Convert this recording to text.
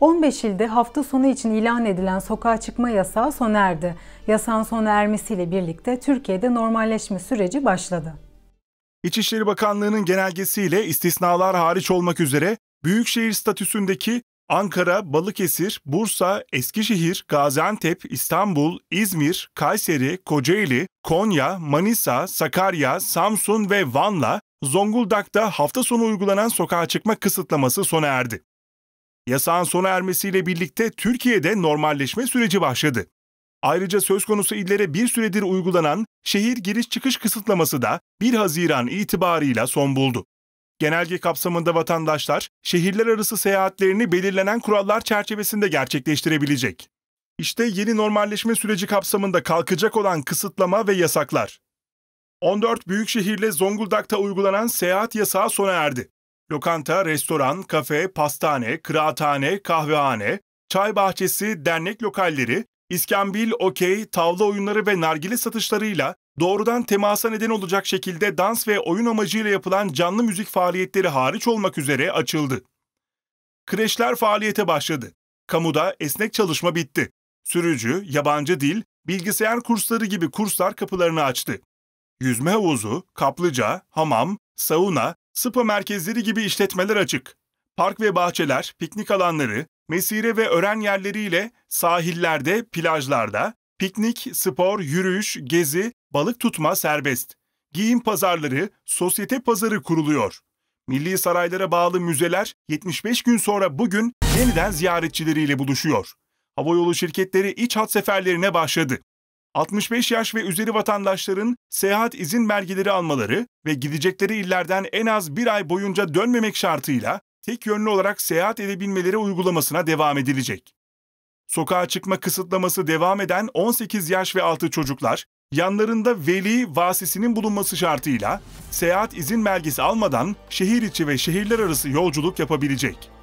15 ilde hafta sonu için ilan edilen sokağa çıkma yasağı sona erdi. Yasağın sona ermesiyle birlikte Türkiye'de normalleşme süreci başladı. İçişleri Bakanlığı'nın genelgesiyle istisnalar hariç olmak üzere büyükşehir statüsündeki Ankara, Balıkesir, Bursa, Eskişehir, Gaziantep, İstanbul, İzmir, Kayseri, Kocaeli, Konya, Manisa, Sakarya, Samsun ve Van'la Zonguldak'ta hafta sonu uygulanan sokağa çıkma kısıtlaması sona erdi. Yasağın sona ermesiyle birlikte Türkiye'de normalleşme süreci başladı. Ayrıca söz konusu illere bir süredir uygulanan şehir giriş çıkış kısıtlaması da 1 Haziran itibarıyla son buldu. Genelge kapsamında vatandaşlar şehirler arası seyahatlerini belirlenen kurallar çerçevesinde gerçekleştirebilecek. İşte yeni normalleşme süreci kapsamında kalkacak olan kısıtlama ve yasaklar. 14 büyük şehirle Zonguldak'ta uygulanan seyahat yasağı sona erdi. Lokanta, restoran, kafe, pastane, kıraathane, kahvehane, çay bahçesi, dernek lokalleri, iskambil, okey, tavla oyunları ve nargile satışlarıyla doğrudan temasa neden olacak şekilde dans ve oyun amacıyla yapılan canlı müzik faaliyetleri hariç olmak üzere açıldı. Kreşler faaliyete başladı. Kamuda esnek çalışma bitti. Sürücü, yabancı dil, bilgisayar kursları gibi kurslar kapılarını açtı. Yüzme havuzu, kaplıca, hamam, sauna, spa merkezleri gibi işletmeler açık. Park ve bahçeler, piknik alanları, mesire ve öğren yerleriyle sahillerde, plajlarda, piknik, spor, yürüyüş, gezi, balık tutma serbest. Giyim pazarları, sosyete pazarı kuruluyor. Milli saraylara bağlı müzeler 75 gün sonra bugün yeniden ziyaretçileriyle buluşuyor. Havayolu şirketleri iç hat seferlerine başladı. 65 yaş ve üzeri vatandaşların seyahat izin belgeleri almaları ve gidecekleri illerden en az bir ay boyunca dönmemek şartıyla tek yönlü olarak seyahat edebilmeleri uygulamasına devam edilecek. Sokağa çıkma kısıtlaması devam eden 18 yaş ve altı çocuklar, yanlarında veli vasisinin bulunması şartıyla seyahat izin belgesi almadan şehir içi ve şehirler arası yolculuk yapabilecek.